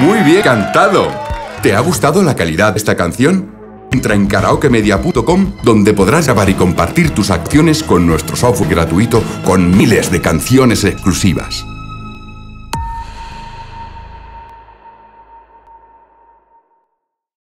Muy bien cantado. ¿Te ha gustado la calidad de esta canción? Entra en karaokemedia.com donde podrás grabar y compartir tus acciones con nuestro software gratuito con miles de canciones exclusivas.